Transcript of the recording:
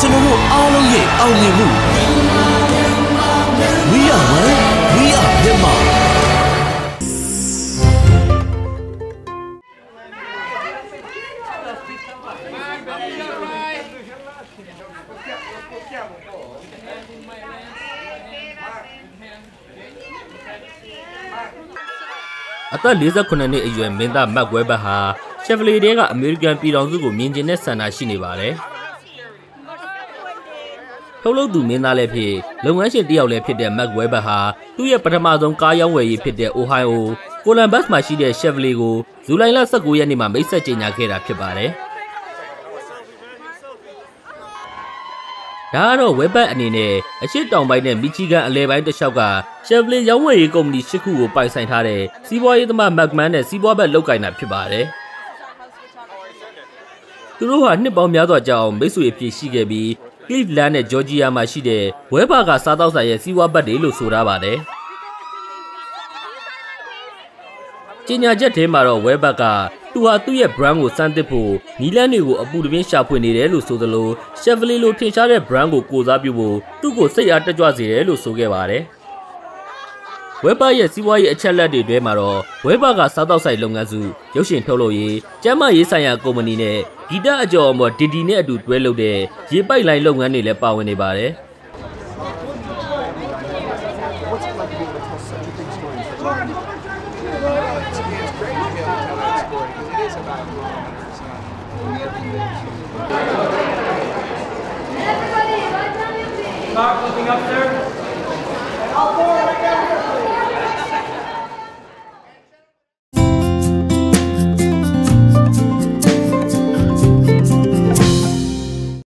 ကျွန်တော်တို့အားလုံးရဲ့အောင်မြင်မှု We are one we are Myanmar အသက်48နှစ်အရွယ်မင်းသားမတ်ဝဲဘတ်ဟာရှက်ဖလီတဲကအမေရိကန်ပြည်ထောင်စုကိုမြင်ကျင်တဲ့ဆန္ဒရှိနေပါတယ်။ ထုတ်လုပ်သူမင်းသားလည်းဖြစ်လုပ်ငန်းရှင်တယောက်လည်းဖြစ်တဲ့မတ်ဝဲဘတ်ဟာသူ့ရဲ့ပထမဆုံးကားရောင်းဝယ်ရေးဖြစ်တဲ့ Ohio ကိုလံဘတ်မှာရှိတဲ့ Chevrolet ကိုဇူလိုင်လ19ရက်နေ့မှာမိတ်ဆက်ကြေညာခဲ့တာဖြစ်ပါတယ်။ဒါကတော့ဝက်ဘတ်အနေနဲ့အရှိတောင်ပိုင်းနဲ့မီချီဂန်အလဲပိုင်းတစ်လျှောက်က Chevrolet ရောင်းဝယ်ရေးကုမ္ပဏီ၈ခုကိုပိုင်ဆိုင်ထားတဲ့စီးပွားရေးသမား McMahon နဲ့စီးပွားဘက်လုပ်ကိုင်တာဖြစ်ပါတယ်။သူတို့ဟာနှစ်ပေါင်းများစွာကြာအောင်မိတ်ဆွေအဖြစ်ရှိခဲ့ပြီး Cleveland နဲ့ Georgia မှာရှိတဲ့ဝဲဘာကစားတောက်ဆိုင်ရဲ့စီးပွားဘက်တွေလို့ဆိုထားပါတယ်။ကျညာချက်ထဲမှာတော့ဝဲဘက်ကသူဟာသူ့ရဲ့ brand ကိုစမ်းသစ်ဖို့နီလန်းတွေကိုအပူတပြင်းရှာဖွေနေတယ်လို့ဆိုသလို Chevrolet လိုထင်ရှားတဲ့ brand ကိုကိုစားပြုဖို့သူ့ကိုစိတ်အားတက်ကြွစေတယ်လို့ဆိုခဲ့ပါတယ်။ ဝက်ဘာရဲ့စီးပွားရေးအချက်လက်တွေတွဲမှာတော့ဝက်ဘာကစားတောက်ဆိုင်လုပ်ငန်းစုရုပ်ရှင်ထုတ်လုပ်ရေးကျန်းမာရေးဆိုင်ရာကုမ္ပဏီနဲ့ဂီတအကျော်အမော်ဒီဒီနဲ့အတူတွဲလုပ်တဲ့ရေပိုက်လိုင်းလုပ်ငန်းတွေလည်းပါဝင်နေပါတယ်။ What's it like to be able to tell such a big story? in such a unique way? It's, it's great to be able to tell that story because it is about growing and it's not Mark looking up there. All four right down